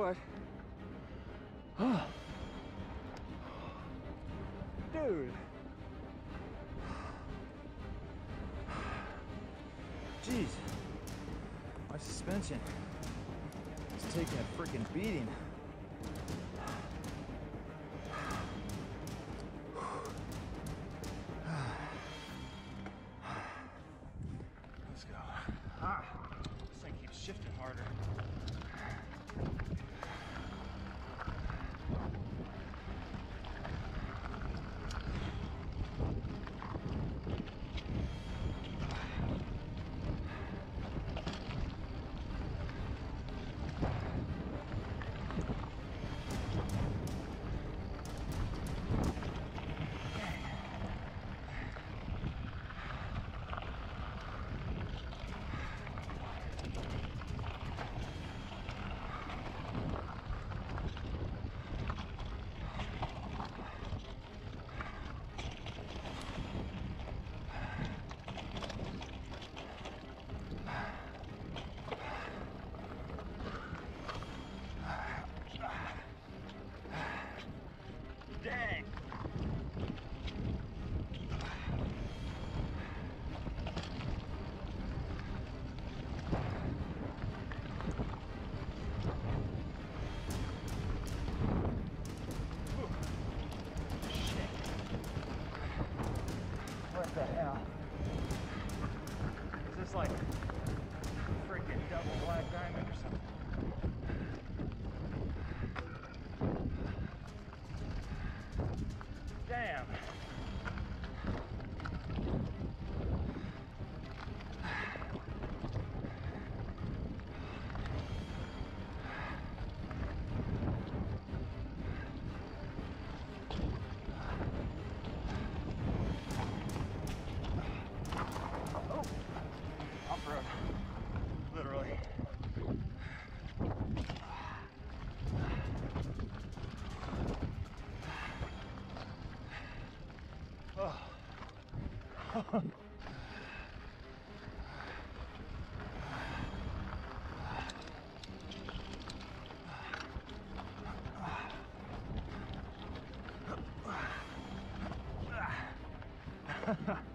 what. Dude. Jeez. My suspension is taking a freaking beating. Let's go. Ah, this thing keeps shifting harder. Shit.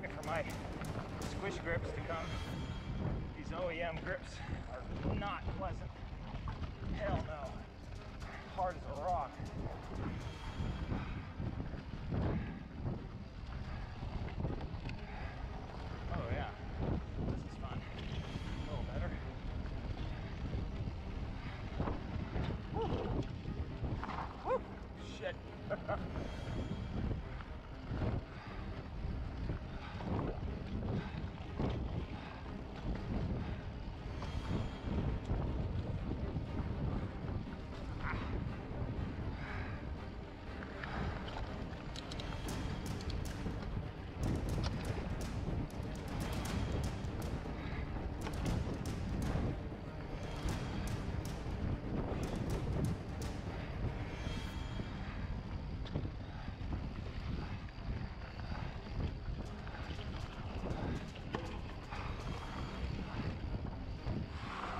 Can't for my squish grips to come. These OEM grips are not pleasant. Hell no. Hard as a rock.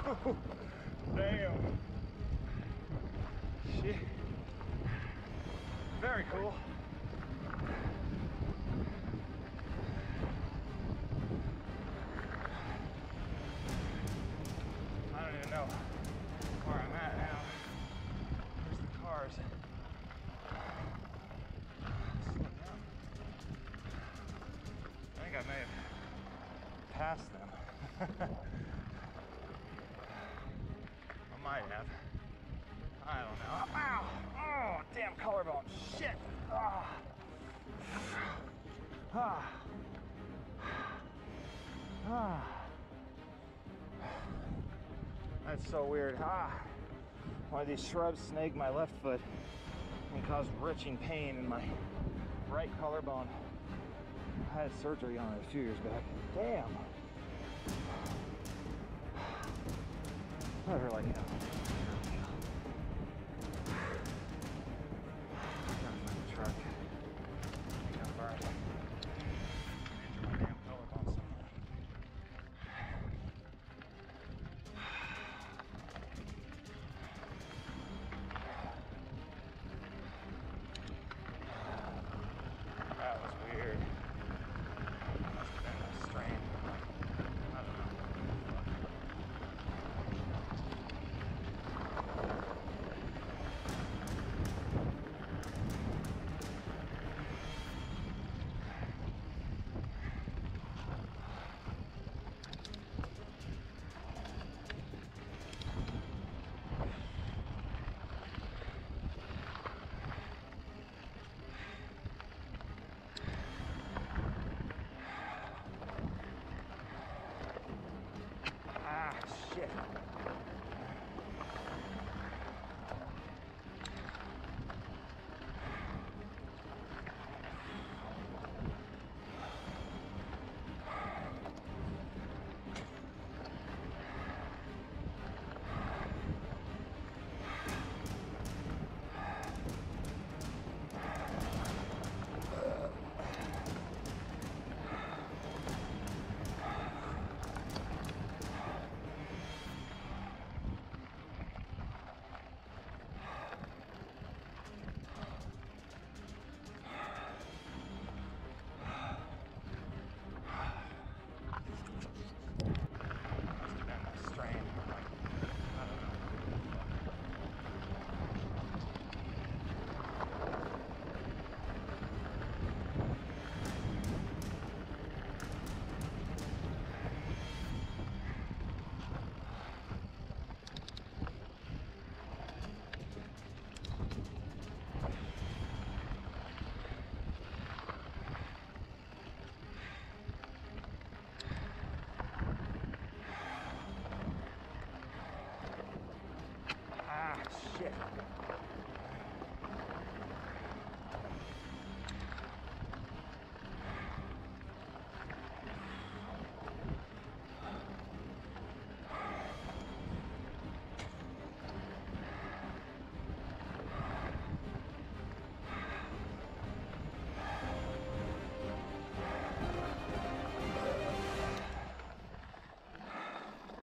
Damn. Shit. Very cool. I don't even know where I'm at now. Where's the cars? I think I may have passed them. Ah. Ah. That's so weird. Ah. Of these shrubs snagged my left foot and caused retching pain in my right collarbone. I had surgery on it a few years back. Damn. That hurt like hell.